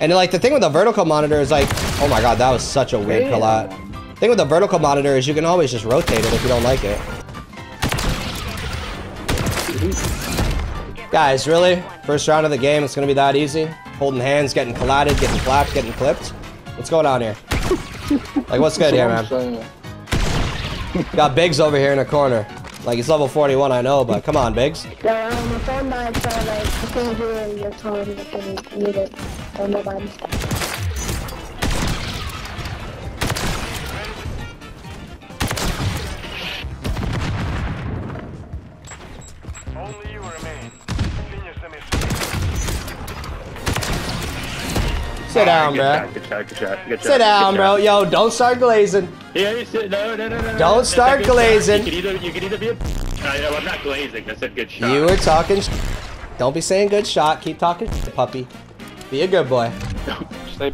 And like the thing with the vertical monitor is like, oh my god, that was such a weird collat. Thing with the vertical monitor is you can always just rotate it if you don't like it. Guys, really? First round of the game, it's gonna be that easy? Holding hands, getting collatted, getting clapped, getting clipped? What's going on here? Like, what's good here, man? Got Biggs over here in the corner. Like, he's level 41, I know, but come on, Biggs. So like, I can't can mute it. Sit down, bro. Good shot, good shot, good shot. Sit down, bro. Yo, don't start glazing. Yeah, you sit, no, no, no, no. no. Don't That's start glazing. You can either, you can either be a. No, no, I'm not glazing. I said good shot. You were talking. sh- Don't be saying good shot. Keep talking, sh- puppy. Be a good boy. Stay.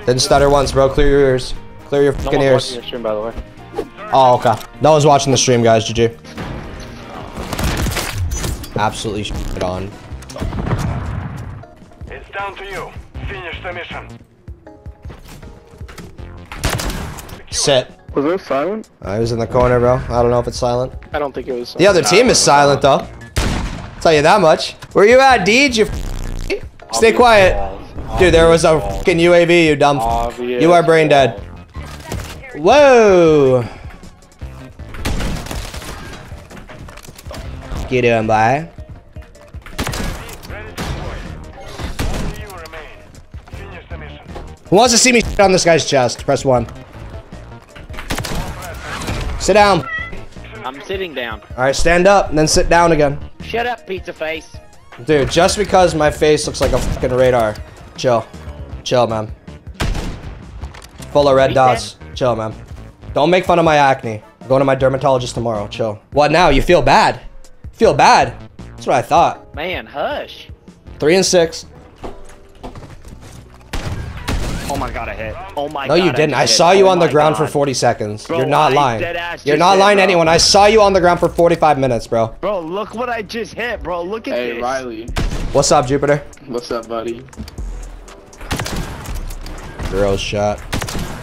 Didn't stutter once, bro. Clear your ears. Clear your No fucking one's ears. watching your stream, by the way. Oh, okay. No one's watching the stream, guys. GG. Absolutely shit on. It's down to you. Finish the mission. Sit. Was it silent? Uh, I was in the corner, bro. I don't know if it's silent. I don't think it was. The other team is silent, though. Tell you that much. Where you at, Deej? You f- Stay quiet. Dude, there was a fucking UAV, you dumb f- Obvious. You are brain dead. Whoa! Get in, boy. Who wants to see me on this guy's chest? Press one. Sit down. I'm sitting down. All right, stand up and then sit down again. Shut up, pizza face. Dude, just because my face looks like a fucking radar. Chill. Chill, man. Full of red dots. Chill, man. Don't make fun of my acne. I'm going to my dermatologist tomorrow. Chill. What now? You feel bad? Feel bad? That's what I thought. Man, hush. Three and six. Oh my god, I hit. Oh my No, god. No, you didn't. I hit. saw you Oh on the my ground for 40 seconds. Bro, You're not I lying. You're not did, lying to anyone. I saw you on the ground for 45 minutes, bro. Bro, look what I just hit, bro. Look at Hey, this. Riley. What's up, Jupiter? What's up, buddy? Girl shot.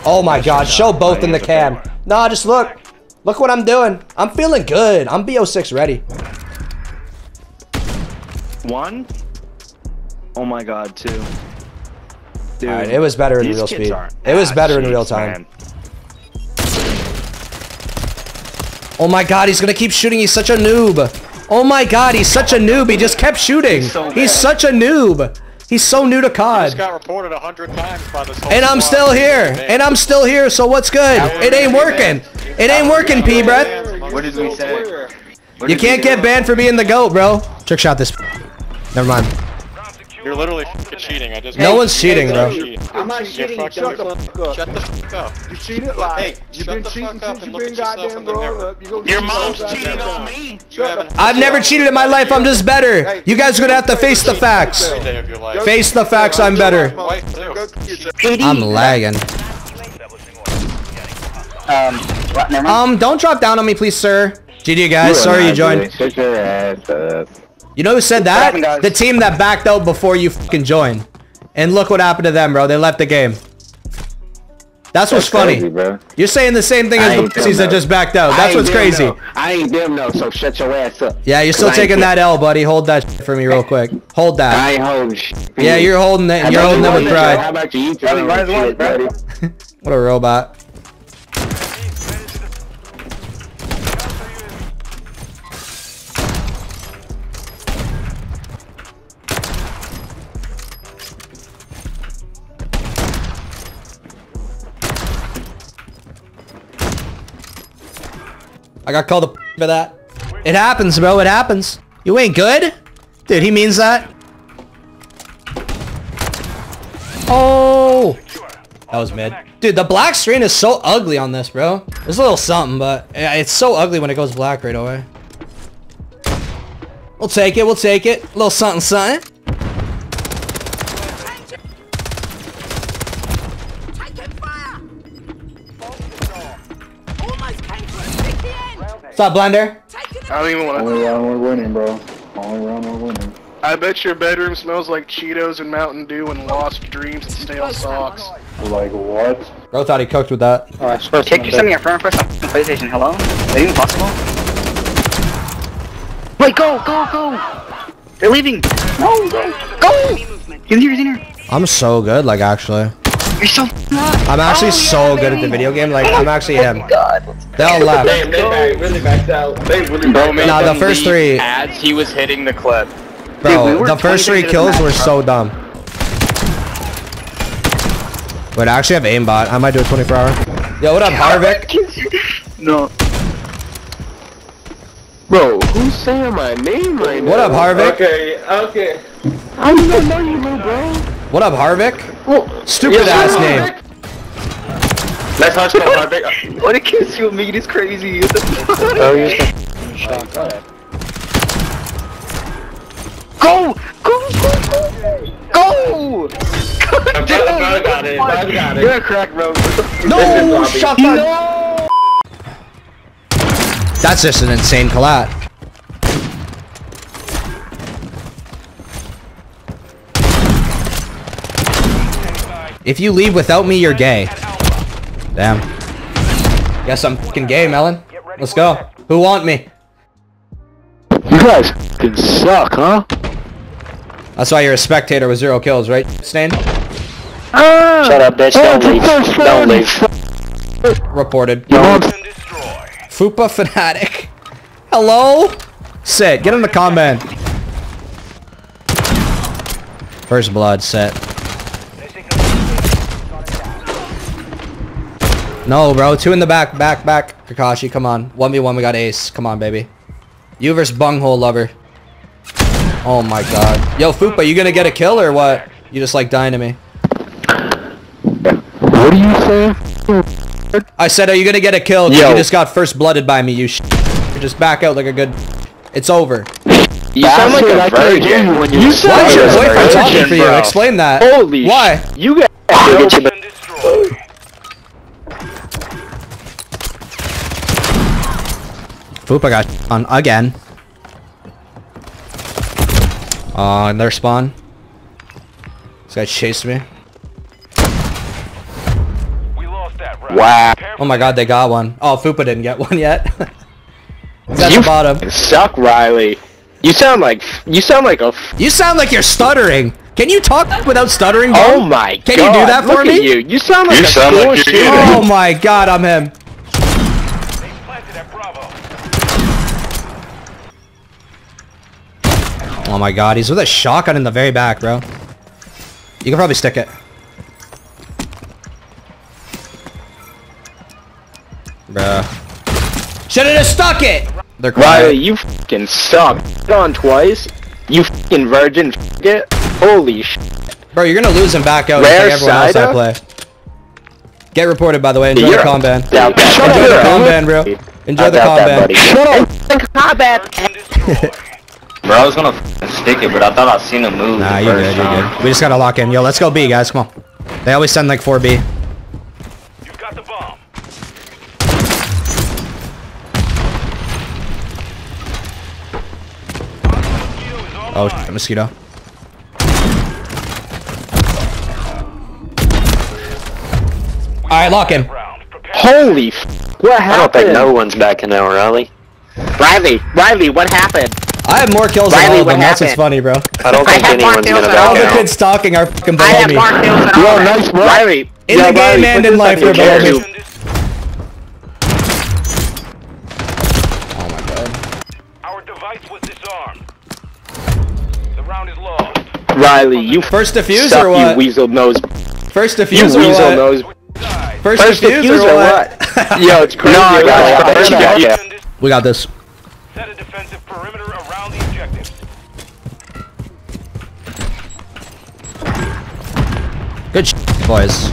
Oh my god, show both in the cam. Nah, just look. Look what I'm doing. I'm feeling good. I'm BO6 ready. One. Oh my god, two. Dude. Alright, it was better in real kids speed. are It was ass better in real time. man. Oh my god, he's gonna keep shooting. He's such a noob. Oh my god, he's such a noob. He just kept shooting. He's such a noob. He's so new to Just COD. got reported a hundred times by this whole And I'm squad. still here. And I'm still here, so what's good? It ain't working. It ain't working, P, Brett. What did we say? You can't get banned for being the GOAT, bro. Trick shot this. Never mind. You're literally f***ing cheating. I just. No one's cheating, bro. I'm not You're cheating. fucking- Shut the fuck up. Shut the fuck up. You cheated like Hey, you've been cheating since you've been goddamn in grown up. Your mom's cheating on me. I've never cheated in my life. I'm just better. You guys are gonna have to face the facts. every day of your life. Face the facts. I'm better. Wife, too. Go get your- I'm lagging. Um, what. Um, don't drop down on me, please, sir. GG, guys. Sorry you joined. Shut your ass up. You know who said that? happened. The team that backed out before you fucking joined. And look what happened to them, bro. They left the game. That's what's That's funny. bro. You're saying the same thing I as the ain't pussies that just backed out. That's what's crazy. though. I ain't them though, so shut your ass up. Yeah, you're still taking that L, buddy. Hold that shit for me real quick. Hold that. I that. ain't holding shit. Yeah, you're holding it. You're holding you it with run How about you? You Buddy, throwing run his shit, way, bro. buddy. What a robot. I got called a for that. It happens, bro. It happens. You ain't good? Dude, he means that. Oh! That was mid. Dude, the black screen is so ugly on this, bro. There's a little something, but it's so ugly when it goes black right away. We'll take it. We'll take it. A little something, something. What's up, Blender? I don't even want to. Only round we're winning, bro. Only round we're winning. I bet your bedroom smells like Cheetos and Mountain Dew and lost dreams and stale socks. Like what? Bro thought he cooked with that. Alright, first Kick yourself in your friend first on PlayStation. Hello? Is that even possible? Wait, go, go, go! They're leaving! No, go! Go! He's in here, he's in here! I'm so good, like actually. You're so I'm actually so good at the video game. Like I'm actually him. God. They all left. Damn, they back, really backed out. They really Bro made Nah, the first three- as he was hitting the clip. Bro, Dude, we the first three kills were so dumb. Wait, I actually have aimbot. I might do a 24 hour. Yo, what up, Harvick? No. Bro, who's saying my name right now? What up, Harvick? Okay, okay. I don't even know you, little bro. What up, Harvick? Well, Stupid ass name. Let's hush that Harvick. What a kiss you me is crazy. Oh, you're just Go! Go, go, go! Go! Bro got it, bro got You're a crack, bro. No, shotgun. That's just an insane collat. If you leave without me, you're gay. Damn. Guess I'm fucking gay, Melon. Let's go. Who want me? You guys can suck, huh? That's why you're a spectator with zero kills, right, Stain? Ah! Shut up, bitch. Don't oh, leave. Don't leave. Reported. Don't. And destroy. Fupa fanatic. Hello? Sit. Get in the comment. First blood set. No, bro. Two in the back. Back, back. Kakashi, come on. 1v1, we got ace. Come on, baby. You versus bunghole lover. Oh my god. Yo, Fupa, you gonna get a kill or what? You just like dying to me. What are you saying? I said, are you gonna get a kill? Yo. You just got first blooded by me, you sh You just back out like a good... It's over. You sound like a virgin. You sound Why is your like a boyfriend talking virgin, for you? bro. Explain that. Holy Why? You got And destroy. Fupa got on again. Uh, and their spawn. This guy chased me. We lost that round. Wow. Oh my god, they got one. Oh, Fupa didn't get one yet. He's at You the bottom. suck, Riley. You sound like you sound like a. F- You sound like you're stuttering. Can you talk without stuttering, bro? oh my Can god! Can you do that for Look me? At you. you sound like You a sound like you're shooter. Oh my god, I'm him. They planted at Bravo. Oh my god, he's with a shotgun in the very back, bro. You can probably stick it. Bruh. Should've just stuck it! They're Riley, you fucking suck. Gone twice. You fucking virgin. F- it. Holy sh. Bro, you're gonna lose and back out just Rare like everyone else I play. Get reported, by the way. Enjoy You're the a- comban. Doubt that. Enjoy the combat, bro. Enjoy the doubt that, comban. buddy. Shut up. Combat! And destroy. Bro, I was gonna stick it, but I thought I seen him move. Nah, you're first good, you're good. We just gotta lock in. Yo, let's go B, guys. Come on. They always send like 4B. You've got the bomb. Oh, online. shit, mosquito. Alright, lock in. Round. Prepare. Holy. F- what happened? I don't think no one's backing out, Riley. Riley, Riley, what happened? I have more kills than all of what them. That's what's funny, bro. I don't think have more anyone's kills gonna than All back the kids talking are fucking I have me. more kills than all Yo, of nice work. Riley. In yo, the game Riley, and in life, on your they're below chair. me. Oh my god. Our device was disarmed. The round is lost. Riley, you First defuse suck, or what? you weasel nose. First You defuse or weasel what? nose. Die. First, First defuse, defuse or or what? Yo, it's crazy. No, I got you. I I bet you got got you. And dis- we got this. Set a defensive perimeter boys.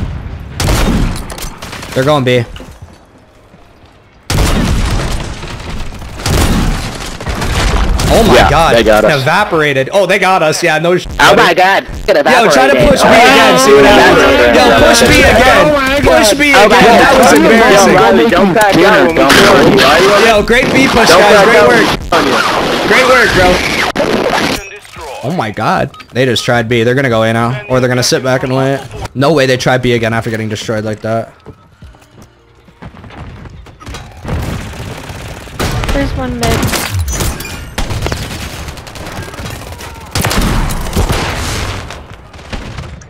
They're going B. Oh my Yeah, god. they got us. Evaporated. Oh, they got us. Yeah, no sh Oh my god. Get Yo, try to evaporated. push B oh, again. See what happens. Yo, push B oh again. Push B Oh again. That was Yo, embarrassing. Riley, don't back out when we kill you. Yo, great B push, guys. Great work. Great work, bro. And destroy. Oh my god. They just tried B. They're gonna go A now. Or they're gonna sit back and wait. No way they try B again after getting destroyed like that. There's one mid.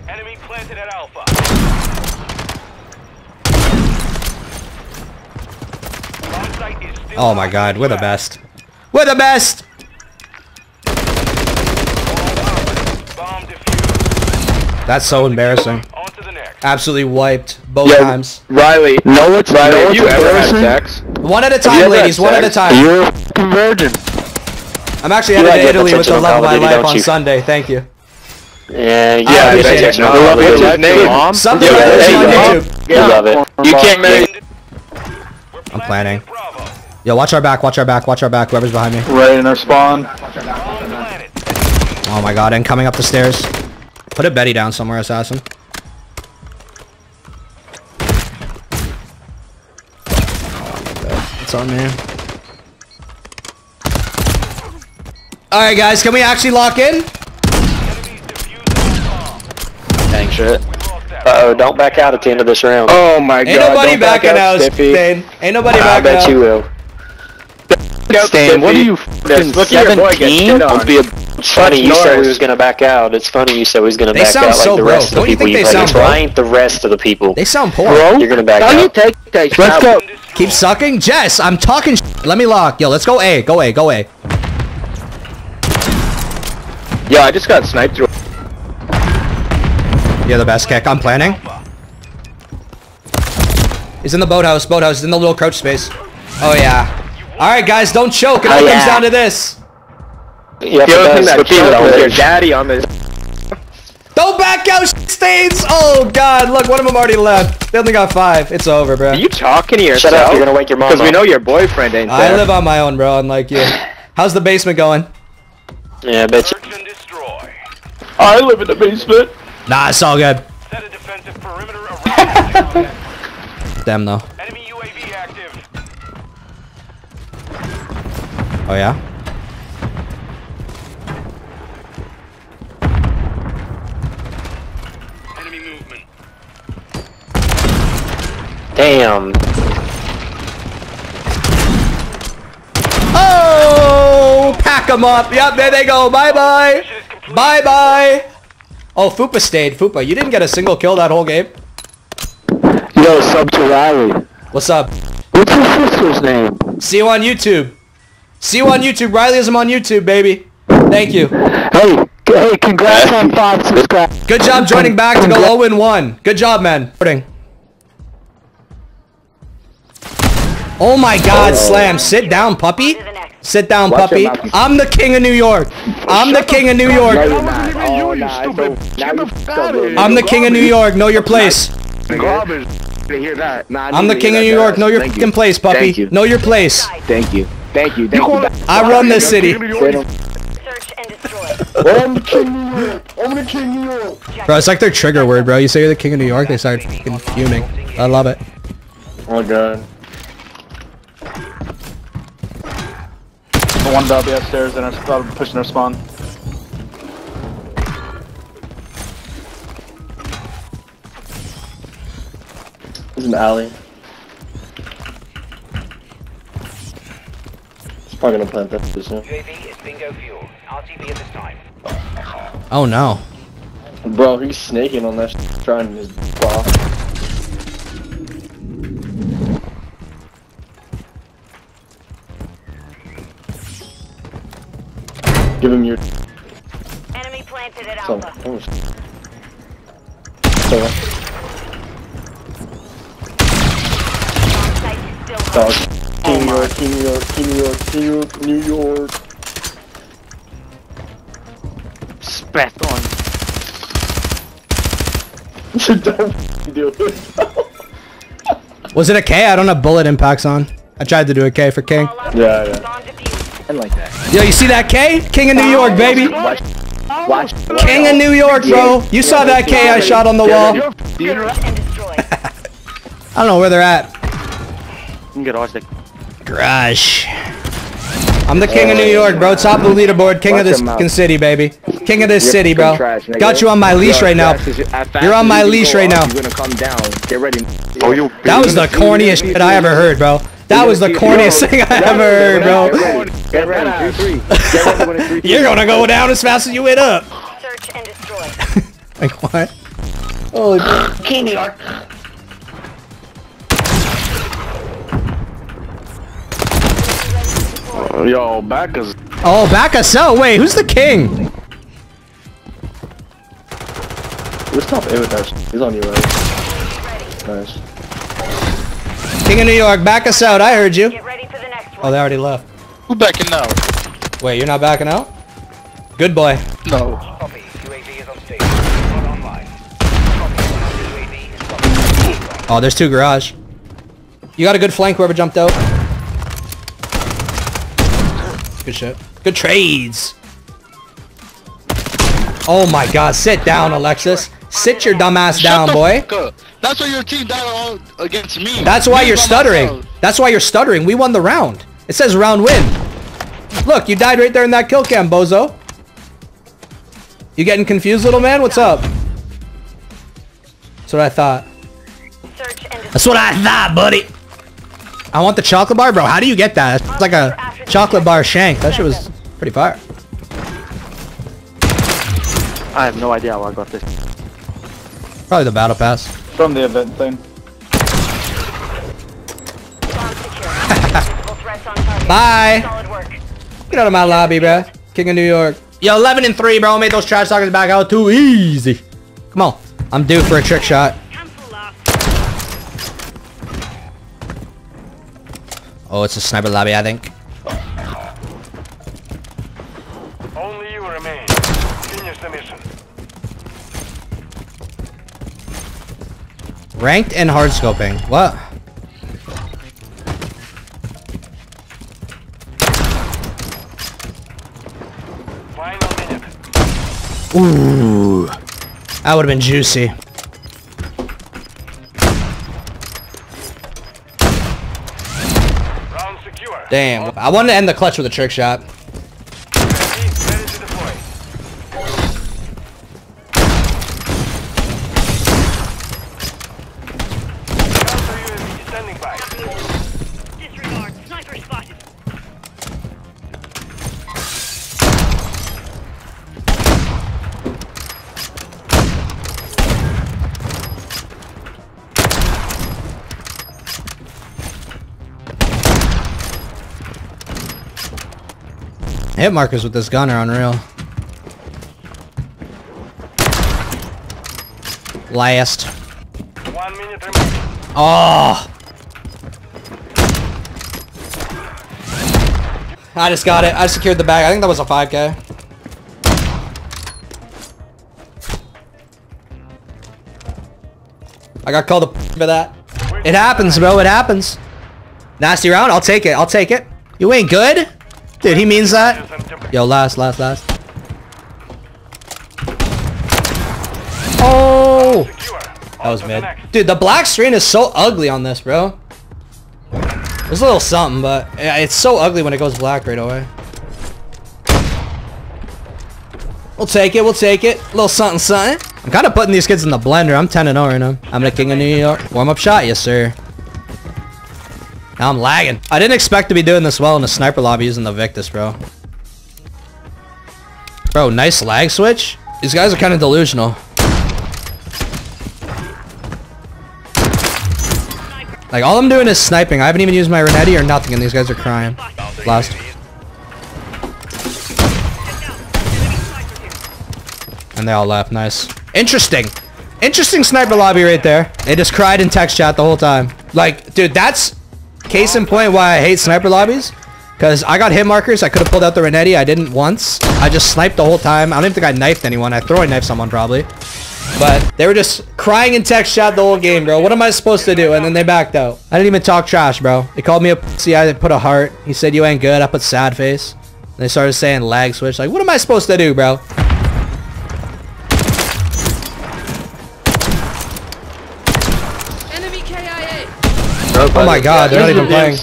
Enemy planted at Alpha. Bomb site is still Oh my god, we're the best. We're the best! Bomb defused. That's so embarrassing. On to the next. Absolutely wiped both Yo, times. Riley. No, it's Riley, no, have you ever had sex? One at a time, ladies. One at a time. You're a virgin. I'm actually You headed to Italy with the love of my Call of Duty, life on you? Sunday. Thank you. Yeah, I yeah, appreciate bet it. you know. What's What's his his name? name? Something Yeah, like on you go. YouTube. You love it. You can't make I'm planning. Yo, watch our back, watch our back, watch our back. Whoever's behind me. Right in our spawn. Oh my god, and coming up the stairs. Put a Betty down somewhere, assassin. It's on me. Alright guys, can we actually lock in? Dang shit. Uh-oh, don't back out at the end of this round. Oh my god. Ain't nobody don't back backing out, Stiffy. Ain't nobody I backing bet out. you will. Stan, what are you Yes, look at your boy get shit on. Don't be a It's funny you said we Norris. was gonna back out. It's funny you said we was gonna They back sound out like so the broke. rest of the Don't you people think they you sound fucking broke? I ain't the rest of the people. They sound poor. Bro? You're gonna back How do you out. take that? Let's go. Keep sucking? Jess, I'm talking sh- Let me lock. Yo, let's go A. Go A. Go A. Yo, I just got sniped through. You're the best kick. I'm planning. He's in the boathouse. Boathouse. He's in the little crouch space. Oh, yeah. Alright, guys, don't choke. It all Oh, comes yeah. down to this. Yeah, The other thing that repeat it choked over was your daddy on this. Don't back out, sh- stains. Oh, God. Look, one of them already left. They only got five. It's over, bro. Are you talking to Shut yourself? up, you're gonna wake your mom Because we know your boyfriend ain't I there. live on my own, bro, unlike you. How's the basement going? Yeah, I bet you. Search destroy. I live in the basement. Nah, it's all good. Set a defensive perimeter around the Them, though. Enemy UAV active. Oh, yeah? Damn. Oh, pack them up. Yep, there they go. Bye-bye. Bye-bye. Oh, Fupa stayed. Fupa, you didn't get a single kill that whole game? Yo, sub to Riley. What's up? What's your sister's name? See you on YouTube. See you on YouTube. Rileyizm on YouTube, baby. Thank you. Hey, hey, congrats on five subscribers. Good job joining back to go 0 and 1. Good job, man. Oh my god, oh. Slam. Sit down, puppy. Sit down, Watch puppy. your mouth, you- I'm the king of New York. I'm the king of New York. No, you're not. Oh, nah, it's over. Now you stubborn. I'm the king of New York. Know your place. Garbage. Hear that. Nah, I I'm the king of New. York. Know your fucking place, puppy. You. Know your place. Thank you. Thank you. Thank you. I run this city. Search and destroy. I'm the king of New York. I'm the king of New York. Bro, it's like their trigger word, bro. You say you're the king of New York, they start fucking fuming. I love it. Oh my god. The one W upstairs and our uh, pushing their spawn. This is an alley. He's probably gonna plant that too soon. UAV is bingo fuel. RTB at this time. Oh no. Bro, he's snaking on that sh- trying his ball. Give him your. Enemy planted at So, Alpha. oh, so, Site is still dog. New York, New York, New York, New York, New York. Spat on. Don't do it. Was it a K? I don't have bullet impacts on. I tried to do a K for King. Yeah, yeah. Bomb defused. I like that. Yo, you see that K? King of New York, baby. Watch. Watch. King of New York, bro. You saw that K I shot on the wall. Search. I don't know where they're at. You can get ours. Like, Garage. I'm the king of New York, bro. Top of the leaderboard. King of this fucking city, baby. king of this city, bro. fucking trash, nigga. Got you on my leash right now. you- as fast You're on my leash right now. You're gonna come down. Get ready. Oh, you That was the corniest shit I ever heard, bro. That was the corniest thing I ever heard, bro. Get ready. Get ready. Three, three. Get ready when three, three. You're gonna go down as fast as you went up. Search and destroy. Like what? Oh, King New York. Yo, back is. Oh, back us out. Wait, who's the king? Let's top A with that. He's on your right. Nice. King of New York, back us out. I heard you. Get ready for the next Oh, one. they already left. Who backing now? Wait, you're not backing out? Good boy. No. Copy. UAV is on station. Not online. Copy. UAV is on Oh, there's two garage. You got a good flank whoever jumped out. Good shit. Good trades. Oh my god, sit down, Alexis. Sit your dumb ass down, boy. That's why your team died all against me. That's why Me you're stuttering. myself. That's why you're stuttering. We won the round. It says round win. Look, you died right there in that kill cam, bozo. You getting confused, little man? What's up? That's what I thought. That's what I thought, buddy. I want the chocolate bar, bro. How do you get that? It's like a chocolate bar shank. That shit was pretty fire. I have no idea how I got this. Probably the battle pass. From the event thing. bomb secure. Physical threats on target. Bye. Solid work. Get out of my lobby, bro. King of New York. Yo, 11 and 3, bro. Made those trash talkers back out too easy. Come on. I'm due for a trick shot. Oh, it's a sniper lobby, I think. Only you remain. Finish the mission. Ranked and hard scoping. What? Ooh. That would have been juicy. Damn. I wanted to end the clutch with a trick shot. Hit markers with this gun are unreal. Last. One minute remaining. Oh. I just got it. I secured the bag. I think that was a 5k. I got called a for that. It happens, bro. It happens. Nasty round. I'll take it. I'll take it. You ain't good? Dude, he means that. Yo, last, last, last. Oh! That was mid. Dude, the black screen is so ugly on this, bro. There's a little something, but it's so ugly when it goes black right away. We'll take it, we'll take it. A little something, something. I'm kind of putting these kids in the blender. I'm 10 and 0 right now. I'm the king of New York. Warm up shot, yes, sir. Now I'm lagging. I didn't expect to be doing this well in a sniper lobby using the Victus, bro. Bro, nice lag switch. These guys are kind of delusional. Like, all I'm doing is sniping. I haven't even used my Renetti or nothing, and these guys are crying. Last. And they all left. Nice. Interesting. Interesting sniper lobby right there. They just cried in text chat the whole time. Like, dude, that's case in point why I hate sniper lobbies. Because I got hit markers. I could have pulled out the Renetti. I didn't once. I just sniped the whole time. I don't even think I knifed anyone. I throwing knifed someone probably. But they were just crying in text chat the whole game, bro. What am I supposed to do? And then they backed out. I didn't even talk trash, bro. They called me a pussy. I put a heart. He said, you ain't good. I put sad face. And they started saying lag switch. Like, what am I supposed to do, bro? Oh my god, they're not even playing.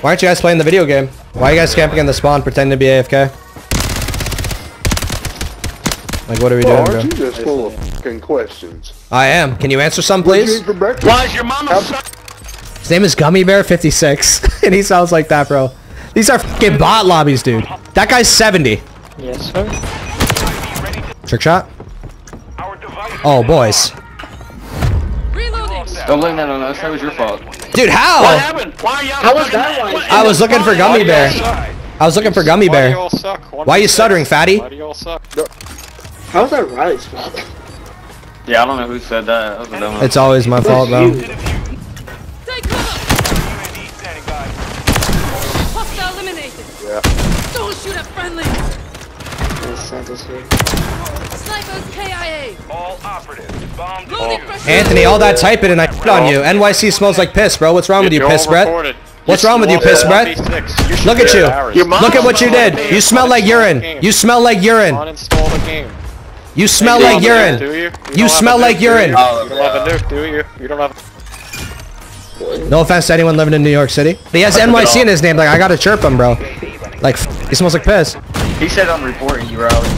Why aren't you guys playing the video game? Why are you guys camping in the spawn pretending to be AFK? Like, what are we Well, doing, aren't bro? you just full of fucking questions? I am. Can you answer some, What'd you please? eat for? Why is your mama? His name is Gummy Bear 56, and he sounds like that, bro. These are fucking bot lobbies, dude. That guy's 70. Yes, sir. Trick shot. Oh, boys. Don't blame that on us. That was your fault. Dude, how? What happened? Why are y'all How was that one? I was looking for Gummy Bear. I was looking for Gummy Why do you Bear. all suck? One Why v you six. stuttering, fatty? Why do you all suck? How's that Riley's fault? Yeah, I don't know who said that. That was a dumb one. It's always my fault, bro. UAV standing by. Hostile eliminated. Yeah. Don't shoot at friendly. Yes, Santa's here. Snipers KIA. All operatives. Bomb Loading defused. pressure. Anthony, all that typing and I shit on you. NYC smells like piss, bro. What's wrong with you, piss all breath? reported. What's wrong with you, piss like breath? 1v6. You should Look at you. Look at what you did. You smell like urine. You smell like urine. Uninstall the game. You smell You like don't have a nuke, urine. Do you? You You don't have smell a like nuke, do you? urine. You don't have a nuke, do you? You don't have. No offense to anyone living in New York City. But he has NYC in his name. Like, I gotta chirp him, bro. Like, he smells like piss. He said I'm reporting you, Riley.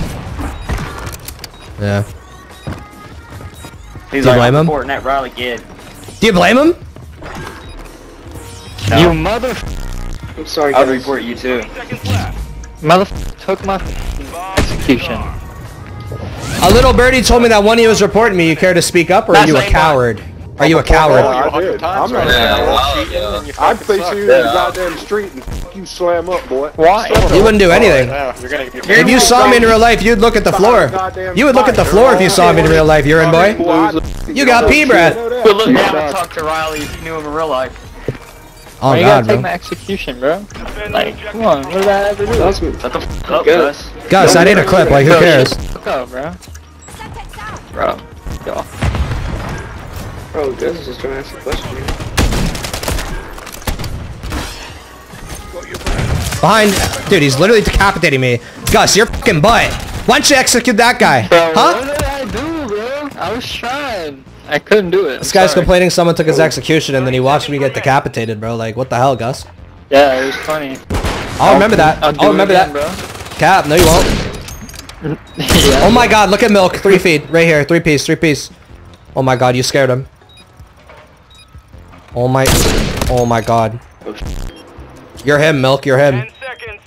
Yeah. He's Do you like, blame him? reporting that Riley kid. Do you blame him? You mother I'm sorry, I'll guys. report you too. Seconds mother took my execution. A little birdie told me that one of you was reporting me. You care to speak up, or are you a like coward? Are you a Oh, coward? you a I did. I'm not right a now. coward. Cheating and you I'd fucking face you in the goddamn street and f- you slam up, boy. Why? You wouldn't do anything. You're gonna get If you saw me in real life, you'd look at the floor. You would look at the floor if you saw me in real life, urine boy. You got pee breath. But look, now I talk to Riley if you knew him in real life. Oh Why you god, gotta take my execution, bro? Like, come on, what did I ever do? That Shut the f up, Gus. Gus, that ain't a clip. Like, who cares? Fuck up, bro. Bro. Yo. Oh, bro, Gus is just trying to ask a question. man. Behind, dude, he's literally decapitating me. Gus, your fucking butt. Why don't you execute that guy? Bro, what Huh? did I do, bro? I was trying. I couldn't do it. This guy's complaining someone took his execution and then he watched me get decapitated, bro. Like, what the hell, Gus? Yeah, it was funny. I'll remember that. I'll, I'll remember again, that. Cap, no you won't. yeah. Oh my god, look at Milk. Three feet. Right here. Three piece. Three piece. Oh my god, you scared him. Oh my... Oh my god. You're him, Milk. You're him. Ten seconds.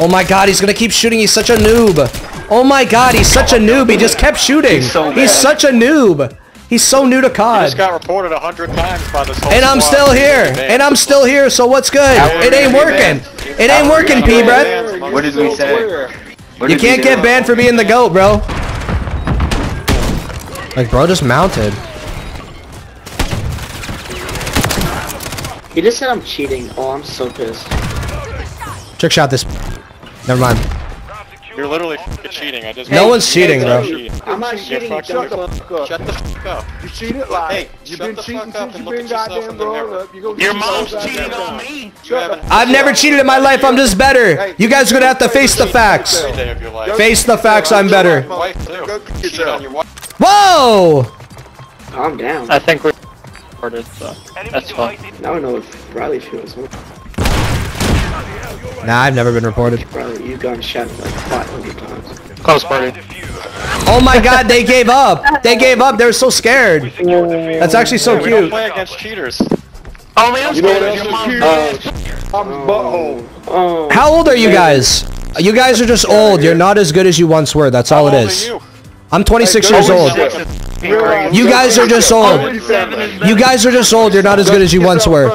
Oh my god, he's gonna keep shooting. He's such a noob. Oh my god, he's such a noob. He just kept shooting. He's so He's such a noob. He's so new to You just COD. got reported a hundred times by this whole And I'm squad. still here. And I'm still here, so what's good? It ain't working. It ain't working, P, Brett. What did we say? You can't get banned for being the GOAT, bro. Like, bro just mounted. He just said I'm cheating. Oh, I'm so pissed. Trick shot this. Never mind. You're literally cheating. I just. No one's cheating, bro. I'm not cheating. Shut the fuck up. Shut the fuck up. You cheated like. Hey, you've been cheating since you've been goddamn in the grown mirror. up. You gonna Your mom's cheating on me. I've never cheated in my life. I'm just better. You guys are gonna have to face the facts. Every day of your life. Face the facts. I'm better. Your wife too. Go get Cheat yourself. on your wife. Whoa! Calm down. I think we're recorded, so Enemy that's fine. device Now I know what Riley feels. Nah, I've never been reported. Riley, you've gotten shot like 500 times. Close party. Oh my god, they gave up. They gave up. They were so scared. Secure. That's actually so We don't cute. play against cheaters. Oh man, I'm You know what scared of your mom. cute? Oh, oh. How old are you guys? You guys are just old. You're not as good as you once were. That's all it is. How old is. I'm 26 Hey, years old. You guys are just old. You guys are just old. You're not as good as you once were.